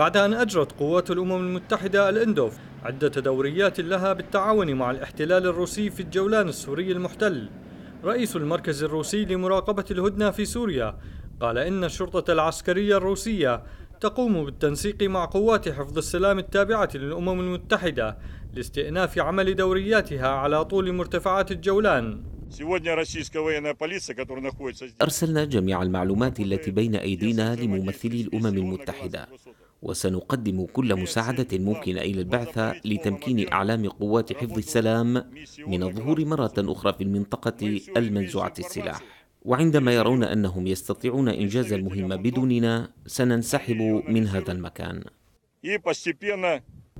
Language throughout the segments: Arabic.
بعد أن أجرت قوات الأمم المتحدة الإندوف عدة دوريات لها بالتعاون مع الاحتلال الروسي في الجولان السوري المحتل. رئيس المركز الروسي لمراقبة الهدنة في سوريا قال إن الشرطة العسكرية الروسية تقوم بالتنسيق مع قوات حفظ السلام التابعة للأمم المتحدة لاستئناف عمل دورياتها على طول مرتفعات الجولان. أرسلنا جميع المعلومات التي بين أيدينا لممثلي الأمم المتحدة. وسنقدم كل مساعدة ممكنة إلى البعثة لتمكين أعلام قوات حفظ السلام من الظهور مرة أخرى في المنطقة المنزوعة السلاح. وعندما يرون أنهم يستطيعون إنجاز المهمة بدوننا سننسحب من هذا المكان.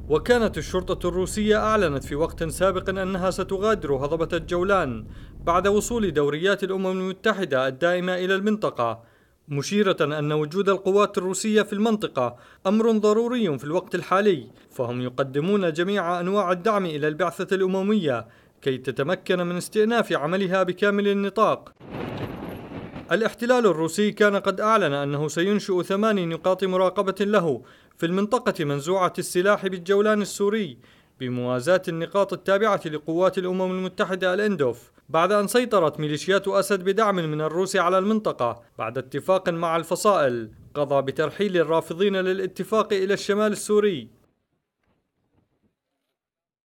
وكانت الشرطة الروسية أعلنت في وقت سابق أنها ستغادر هضبة الجولان بعد وصول دوريات الأمم المتحدة الدائمة إلى المنطقة مشيرة أن وجود القوات الروسية في المنطقة أمر ضروري في الوقت الحالي فهم يقدمون جميع أنواع الدعم إلى البعثة الأممية كي تتمكن من استئناف عملها بكامل النطاق. الاحتلال الروسي كان قد أعلن أنه سينشئ ثماني نقاط مراقبة له في المنطقة منزوعة السلاح بالجولان السوري بموازاة النقاط التابعة لقوات الأمم المتحدة الإندوف بعد أن سيطرت ميليشيات أسد بدعم من الروس على المنطقة بعد اتفاق مع الفصائل قضى بترحيل الرافضين للاتفاق إلى الشمال السوري.